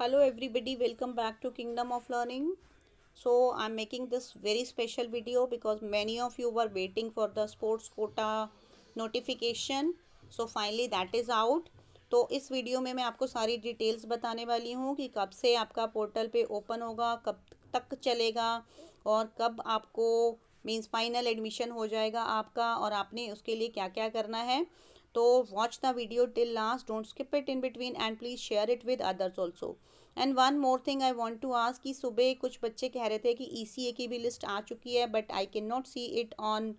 hello everybody welcome back to kingdom of learning so i'm making this very special video because many of you were waiting for the sports quota notification so finally that is out तो इस video में मैं आपको सारी details बताने वाली हूँ कि कब से आपका पोर्टल पे ओपन होगा कब तक चलेगा और कब आपको मींस फाइनल एडमिशन हो जाएगा आपका और आपने उसके लिए क्या क्या करना है तो watch the video till last don't skip it in between and please share it with others also and one more thing I want to ask कि सुबह कुछ बच्चे कह रहे थे कि ई e की भी लिस्ट आ चुकी है but I can not see it on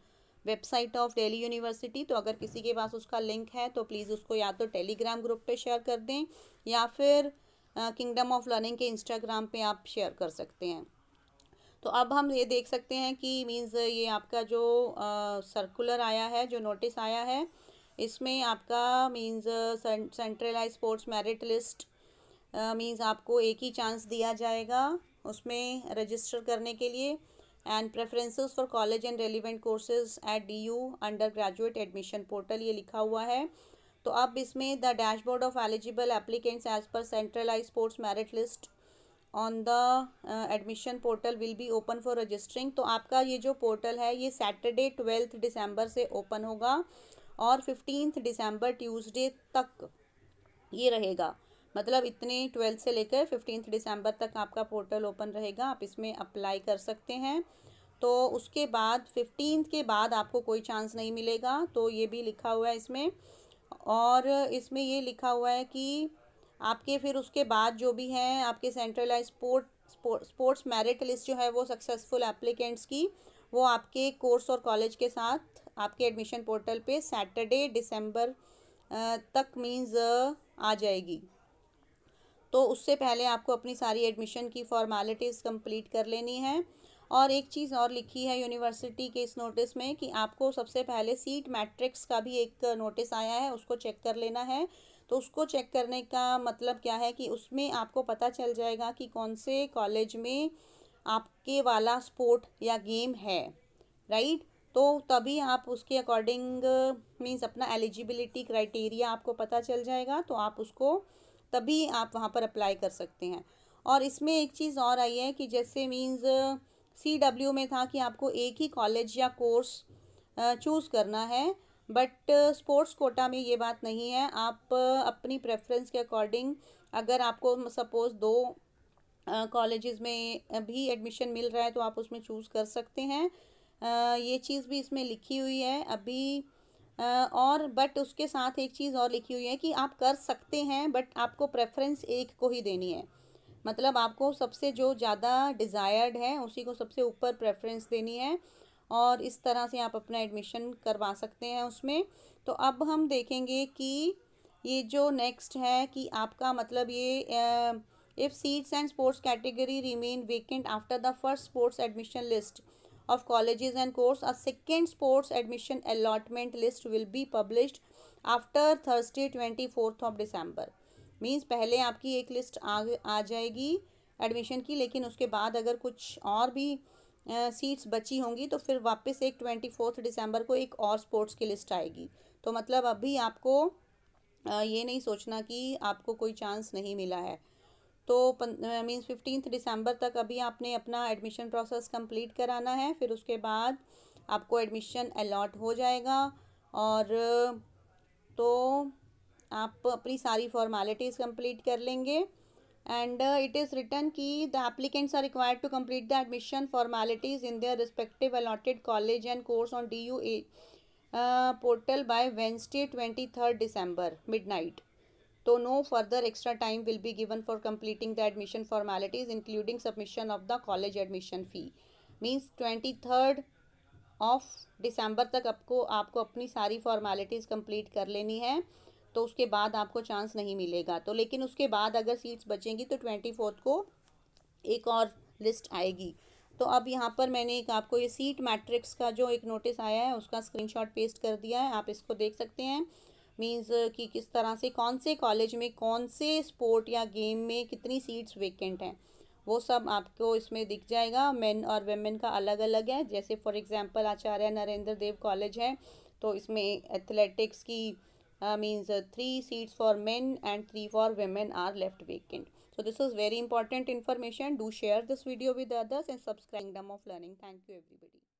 website of Delhi university तो अगर किसी के पास उसका लिंक है तो प्लीज़ उसको या तो टेलीग्राम ग्रुप पे शेयर कर दें, या फिर किंगडम ऑफ़ लर्निंग के इंस्टाग्राम पे आप शेयर कर सकते हैं। तो अब हम ये देख सकते हैं कि मीन्स ये आपका जो सर्कुलर आया है, जो नोटिस आया है इसमें आपका means centralise sports merit list means आपको एक ही चांस दिया जाएगा उसमें रजिस्टर करने के लिए and preferences for college and relevant courses at D U undergraduate admission portal ये लिखा हुआ है। तो अब इसमें the dashboard of eligible applicants as पर centralise sports merit list on the admission portal will be open for registering तो आपका ये जो पोर्टल है, ये सैटरडे ट्वेल्थ दिसंबर से ओपन होगा। और फिफ्टींथ दिसंबर ट्यूसडे तक ये रहेगा। मतलब इतने ट्वेल्थ से लेकर फिफ्टींथ दिसंबर तक आपका पोर्टल ओपन रहेगा। आप इसमें अप्लाई कर सकते हैं। तो उसके बाद फिफ्टींथ के बाद आपको कोई चांस नहीं मिलेगा। तो ये भी लिखा हुआ है इसमें। और इसमें ये लिखा हुआ है कि आपके फिर उसके बाद जो भी हैं, आपके centralise sport sports merit list जो है वो सक्सेसफुल एप्लीकेंट्स की, वो आपके कोर्स और कॉलेज के साथ आपके एडमिशन पोर्टल पे सैटरडे दिसंबर तक मीन्स आ जाएगी। तो उससे पहले आपको अपनी सारी एडमिशन की फॉर्मेलिटीज़ कंप्लीट कर लेनी है। और एक चीज़ और लिखी है यूनिवर्सिटी के इस नोटिस में कि आपको सबसे पहले सीट मैट्रिक्स का भी एक नोटिस आया है, उसको चेक कर लेना है। तो उसको चेक करने का मतलब क्या है कि उसमें आपको पता चल जाएगा कि कौन से कॉलेज में आपके वाला स्पोर्ट या गेम है राइट तो तभी आप उसके अकॉर्डिंग मीन्स अपना एलिजिबिलिटी क्राइटेरिया आपको पता चल जाएगा तो आप उसको तभी आप वहाँ पर अप्लाई कर सकते हैं। और इसमें एक चीज़ और आई है कि जैसे मीन्स सी डब्ल्यू में था कि आपको एक ही कॉलेज या कोर्स चूज़ करना है बट स्पोर्ट्स कोटा में ये बात नहीं है। आप अपनी प्रेफरेंस के अकॉर्डिंग अगर आपको सपोज़ दो कॉलेजेस में भी एडमिशन मिल रहा है तो आप उसमें चूज़ कर सकते हैं। ये चीज़ भी इसमें लिखी हुई है अभी। और बट उसके साथ एक चीज़ और लिखी हुई है कि आप कर सकते हैं, बट आपको प्रेफरेंस एक को ही देनी है। मतलब आपको सबसे जो ज़्यादा डिज़ायर्ड है, उसी को सबसे ऊपर प्रेफरेंस देनी है। और इस तरह से आप अपना एडमिशन करवा सकते हैं उसमें। तो अब हम देखेंगे कि ये जो नेक्स्ट है कि आपका मतलब ये if seats and sports category remain vacant after the first sports admission list of colleges and course, a second sports admission allotment list will be published after thursday 24th of december. Means पहले आपकी एक list आ आ जाएगी admission की, लेकिन उसके बाद अगर कुछ और भी सीट्स बची होंगी तो फिर वापस एक ट्वेंटी फोर्थ दिसंबर को एक और स्पोर्ट्स की लिस्ट आएगी। तो मतलब अभी आपको ये नहीं सोचना कि आपको कोई चांस नहीं मिला है। तो मीन्स फिफ्टींथ दिसंबर तक अभी आपने अपना एडमिशन प्रोसेस कंप्लीट कराना है, फिर उसके बाद आपको एडमिशन अलॉट हो जाएगा और तो आप अपनी सारी फॉर्मेलिटीज़ कंप्लीट कर लेंगे एंड इट इज़ रिटर्न कि the applicants are required to complete the admission formalities in their respective allotted college and course on D U A portal by Wednesday twenty third December midnight तो no further extra time will be given for completing the admission formalities including submission of the college admission fee means twenty third of December तक आपको आपको अपनी सारी formalities complete कर लेनी है तो उसके बाद आपको चांस नहीं मिलेगा। तो लेकिन उसके बाद अगर सीट्स बचेंगी तो ट्वेंटी फोर्थ को एक और लिस्ट आएगी। तो अब यहाँ पर मैंने एक आपको ये सीट मैट्रिक्स का जो एक नोटिस आया है, उसका स्क्रीनशॉट पेस्ट कर दिया है, आप इसको देख सकते हैं। मीन्स uh, कि किस तरह से, कौन से कॉलेज में, कौन से स्पोर्ट या गेम में कितनी सीट्स वेकेंट हैं? वो सब आपको इसमें दिख जाएगा। मेन और वेमेन का अलग अलग है। जैसे for example Acharya Narendra Dev college है तो इसमें एथलेटिक्स की means three seats for men and three for women are left vacant so this is very important information do share this video with others and subscribe of learning thank you everybody